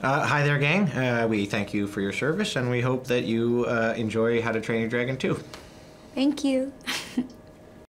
Uh, hi there, gang. Uh, we thank you for your service, and we hope that you uh, enjoy How to Train Your Dragon 2. Thank you.